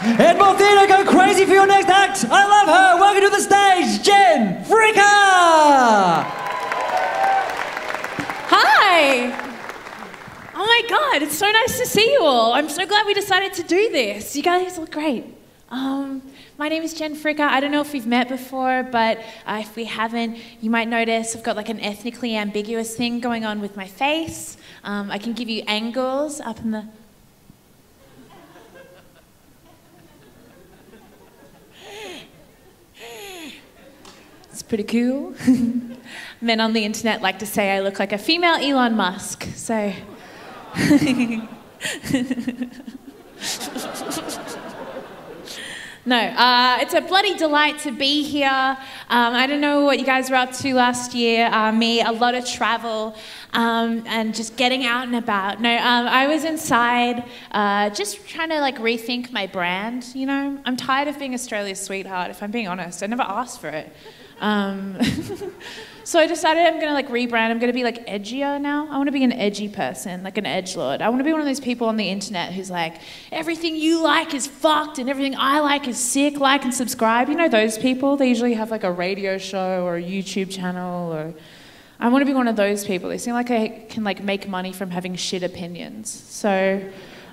Enmore Theatre, go crazy for your next act. I love her. Welcome to the stage, Gen Fricker. Hi! Oh my god, it's so nice to see you all. I'm so glad we decided to do this. You guys look great. Um, my name is Gen Fricker. I don't know if we've met before, but uh, if we haven't, you might notice I've got like an ethnically ambiguous thing going on with my face. Um, I can give you angles up in the. Pretty cool. Men on the internet like to say I look like a female Elon Musk, so. no, uh, it's a bloody delight to be here. Um, I don't know what you guys were up to last year. Uh, me, a lot of travel um, and just getting out and about. No, um, I was inside uh, just trying to like rethink my brand. You know, I'm tired of being Australia's sweetheart. If I'm being honest, I never asked for it. Um, so I decided I'm gonna like rebrand. I'm gonna be like edgier now. I want to be an edgy person, like an edge lord. I want to be one of those people on the internet who's like, everything you like is fucked and everything I like is sick. Like and subscribe. You know those people? They usually have like a radio show or a YouTube channel or. I want to be one of those people. They seem like I can like make money from having shit opinions. So.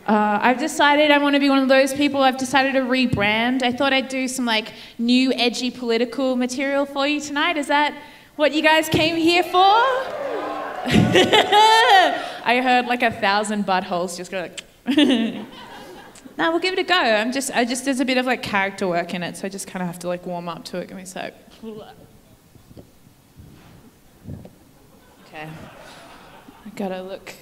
Uh, I've decided I want to be one of those people. I've decided to rebrand. I thought I'd do some like new edgy political material for you tonight. Is that what you guys came here for? I heard like a thousand buttholes just go like. no, we'll give it a go. I'm just, I just, there's a bit of like character work in it, so I just kind of have to like warm up to it. Give me a sec. Okay. I gotta look.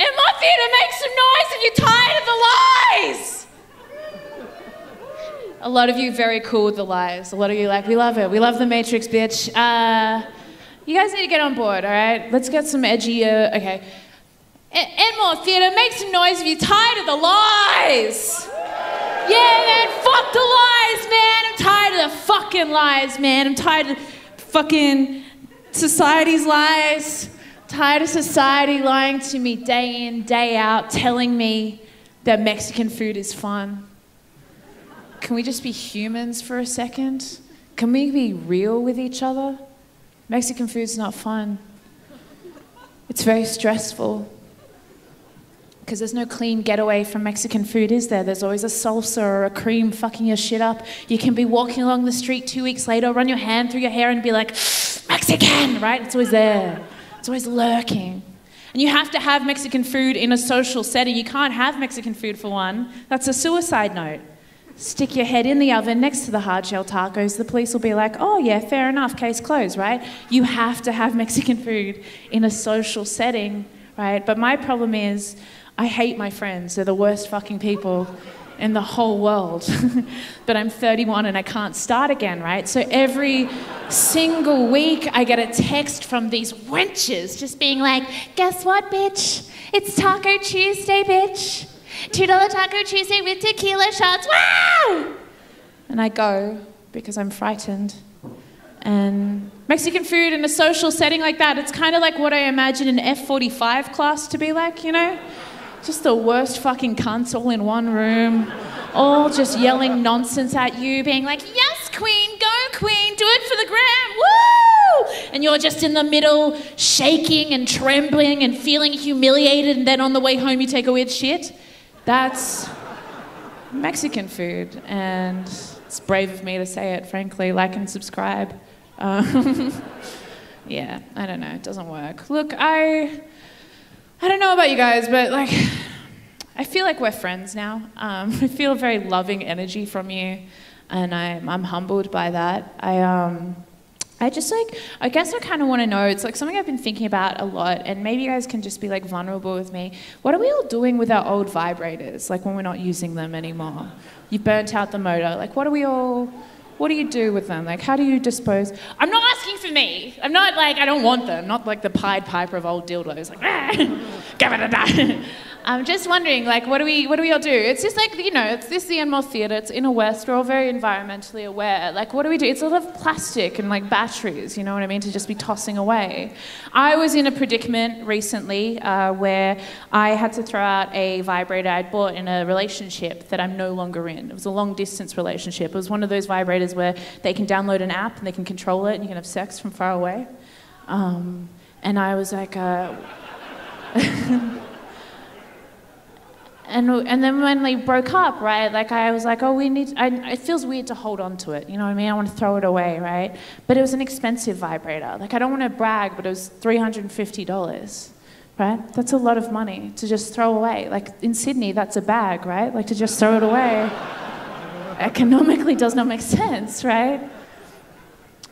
Enmore Theatre make some noise if you're tired of the lies. A lot of you very cool with the lies. A lot of you like, we love it. We love the Matrix, bitch. Uh, you guys need to get on board, all right? Let's get some edgy. Uh, okay. Enmore Theatre, make some noise if you're tired of the lies. Yeah, man, fuck the lies, man. I'm tired of the fucking lies, man. I'm tired of fucking society's lies. Tired of society lying to me day in, day out, telling me that Mexican food is fun. Can we just be humans for a second? Can we be real with each other? Mexican food's not fun. It's very stressful. Because there's no clean getaway from Mexican food, is there? There's always a salsa or a cream fucking your shit up. You can be walking along the street two weeks later, run your hand through your hair and be like, Mexican, right? It's always there. It's always lurking. And you have to have Mexican food in a social setting. You can't have Mexican food for one. That's a suicide note. Stick your head in the oven next to the hard shell tacos. The police will be like, oh, yeah, fair enough, case closed, right? You have to have Mexican food in a social setting, right? But my problem is, I hate my friends. They're the worst fucking people in the whole world. but I'm 31 and I can't start again, right? So every single week I get a text from these wenches just being like, guess what, bitch? It's Taco Tuesday, bitch. $2 Taco Tuesday with tequila shots. Wow! And I go because I'm frightened. And Mexican food in a social setting like that, it's kind of like what I imagine an F 45 class to be like, you know? Just the worst fucking cunts all in one room, all just yelling nonsense at you, being like, yes, queen, go, queen, do it for the gram, woo! And you're just in the middle, shaking and trembling and feeling humiliated, and then on the way home you take a weird shit. That's Mexican food, and it's brave of me to say it, frankly. Like and subscribe. Um, yeah, I don't know, it doesn't work. Look, I. I don't know about you guys, but like, I feel like we're friends now. Um, I feel very loving energy from you, and I'm, I'm humbled by that. I, um, I just like, I guess I kind of want to know. It's like something I've been thinking about a lot, and maybe you guys can just be like vulnerable with me. What are we all doing with our old vibrators, like when we're not using them anymore? You've burnt out the motor. Like, what are we all? What do you do with them? Like, how do you dispose? I'm not asking for me. I'm not like, I don't want them. Not like the Pied Piper of old dildos. Like, give it a die. I'm just wondering, like, what do we, what do we all do? It's just like, you know, it's this the Enmore Theatre. It's Inner West. We're all very environmentally aware. Like, what do we do? It's a lot of plastic and like batteries. You know what I mean? To just be tossing away. I was in a predicament recently uh, where I had to throw out a vibrator I'd bought in a relationship that I'm no longer in. It was a long distance relationship. It was one of those vibrators where they can download an app and they can control it and you can have sex from far away. Um, and I was like. Uh, and and then when they broke up, right? Like I was like, oh, we need. I, it feels weird to hold on to it. You know what I mean? I want to throw it away, right? But it was an expensive vibrator. Like I don't want to brag, but it was three hundred and fifty dollars, right? That's a lot of money to just throw away. Like in Sydney, that's a bag, right? Like to just throw it away, economically does not make sense, right?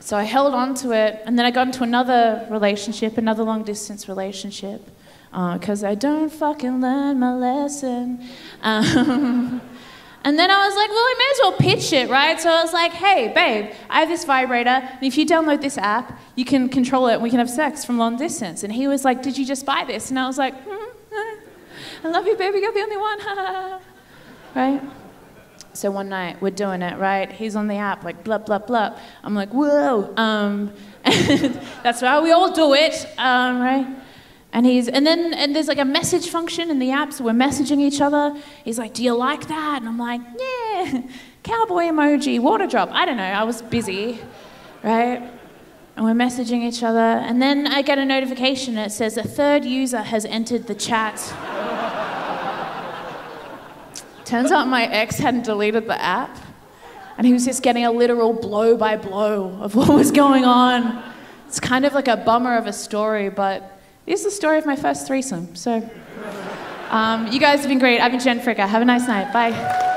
So I held on to it, and then I got into another relationship, another long distance relationship because uh, I don't fucking learn my lesson. Um, and then I was like, well, I may as well pitch it, right? So I was like, hey, babe, I have this vibrator, and if you download this app, you can control it, and we can have sex from long distance. And he was like, did you just buy this? And I was like, mm-hmm. I love you, baby, you're the only one, right? So one night we're doing it, right? He's on the app, like blah blah blah. I'm like, whoa. Um, that's why we all do it, um, right? And he's and then and there's like a message function in the app, so we're messaging each other. He's like, "Do you like that?" And I'm like, "Yeah." Cowboy emoji, water drop. I don't know. I was busy, right? And we're messaging each other, and then I get a notification that says a third user has entered the chat. Turns out my ex hadn't deleted the app, and he was just getting a literal blow by blow of what was going on. It's kind of like a bummer of a story, but is the story of my first threesome. So, um, you guys have been great. I've been Gen Fricker. Have a nice night. Bye.